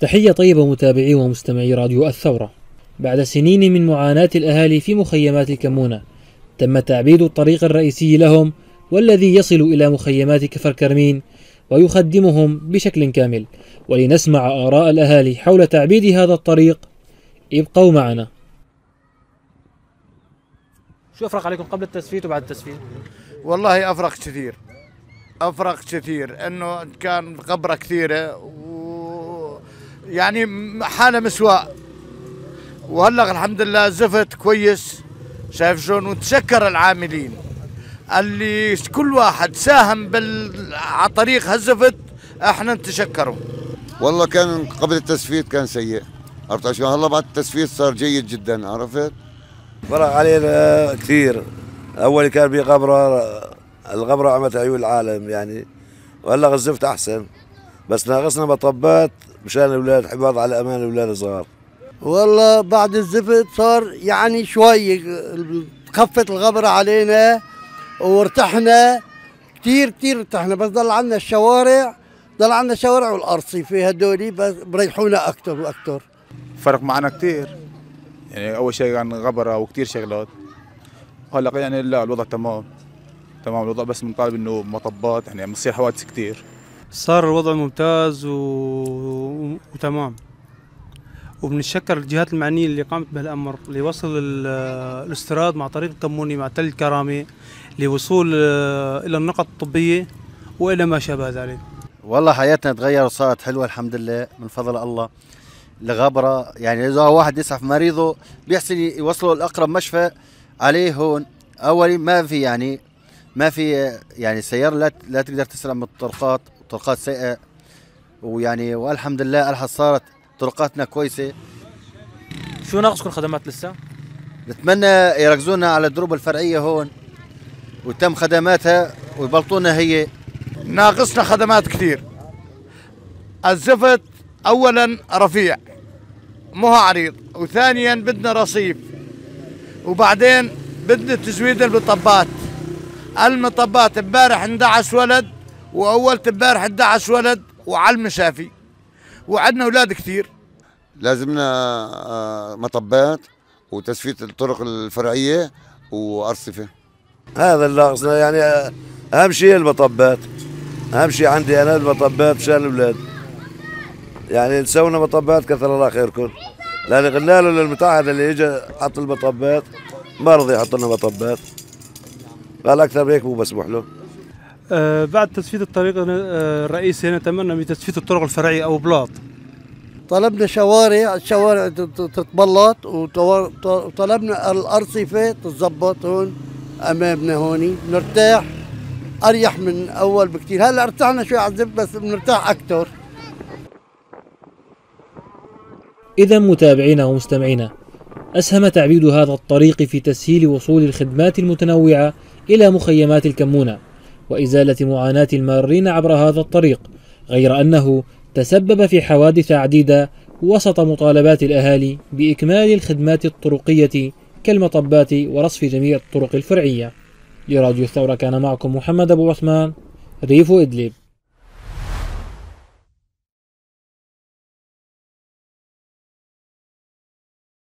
تحية طيبة متابعي ومستمعي راديو الثورة. بعد سنين من معاناة الأهالي في مخيمات الكمونة تم تعبيد الطريق الرئيسي لهم والذي يصل إلى مخيمات كفر كرمين ويخدمهم بشكل كامل. ولنسمع آراء الأهالي حول تعبيد هذا الطريق. ابقوا معنا. شو أفرق عليكم قبل التسفيت وبعد التسفيت؟ والله أفرق كثير. أفرق كثير. إنه كان غبرة كثيرة و يعني حالة مسواء وهلا الحمد لله زفت كويس شايف شلون؟ وتشكر العاملين. اللي كل واحد ساهم بال على طريق هالزفت إحنا نتشكره والله كان قبل التسفيت كان سيء. عرفت عشان هلا بعد التسفيت صار جيد جدا عرفت؟ فرق علينا كثير. أول كان في غبرة الغبرة عمت عيون العالم يعني. وهلا الزفت أحسن. بس ناقصنا مطبات مشان الأولاد حفاظ على أمان الأولاد الصغار. والله بعد الزفت صار يعني شوي خفت الغبرة علينا وارتحنا. كثير كثير ارتحنا بس ضل عندنا الشوارع ضل عندنا الشوارع والارصفه هدول بس بريحونا أكثر وأكثر فرق معنا كثير يعني أول شيء كان غبرة وكثير شغلات. هلأ يعني لا الوضع تمام. تمام الوضع بس بنطالب إنه مطبات يعني بتصير حوادث كثير صار الوضع ممتاز و... وتمام وبنتشكر الجهات المعنية اللي قامت بهالأمر لوصل الاستيراد مع طريق الكموني مع تل الكرامه لوصول آه، إلى النقط الطبية وإلى ما شابه ذلك. والله حياتنا تغيرت صارت حلوة الحمد لله من فضل الله. الغبره يعني إذا واحد يسعف مريضه بيحسن يوصله لأقرب مشفى عليه هون أولي ما في يعني ما في يعني السيارة لا لا تقدر تسرع من الطرقات الطرقات سيئة. ويعني والحمد لله الحظ صارت طرقاتنا كويسة. شو ناقصكم خدمات لسه؟ نتمنى يركزونا على الدروب الفرعية هون وتم خدماتها ويبلطونا هي. ناقصنا خدمات كثير. الزفت اولا رفيع مو عريض وثانيا بدنا رصيف وبعدين بدنا تزويد المطبات المطبات امبارح اندعس ولد واول امبارح اندعس ولد وعلى المشافي وعندنا أولاد كثير. لازمنا آه، مطبات وتسفيت الطرق الفرعية وأرصفة. هذا اللي ناقصنا يعني آه، أهم شيء المطبات. أهم شيء عندي أنا المطبات مشان الأولاد. يعني نسونا مطبات كثر الله خيركم. لأن قلنا له للمتعهد اللي اجى حط المطبات ما رضي يحط لنا مطبات. قال أكثر من هيك مو مسموح له. آه بعد تسفيت الطريق آه الرئيسي نتمنى بتسفيت الطرق الفرعية أو بلاط. طلبنا شوارع الشوارع تتبلط وطلبنا الأرصفة تتظبط هون أمامنا هون. نرتاح أريح من أول بكثير هلأ ارتحنا شوي على الزفت بس بنرتاح أكثر إذا متابعينا ومستمعينا أسهم تعبيد هذا الطريق في تسهيل وصول الخدمات المتنوعة إلى مخيمات الكمونة وإزالة معاناة المارين عبر هذا الطريق غير أنه تسبب في حوادث عديدة وسط مطالبات الأهالي بإكمال الخدمات الطرقية كالمطبات ورصف جميع الطرق الفرعية. لراديو الثورة كان معكم محمد أبو عثمان ريف إدلب.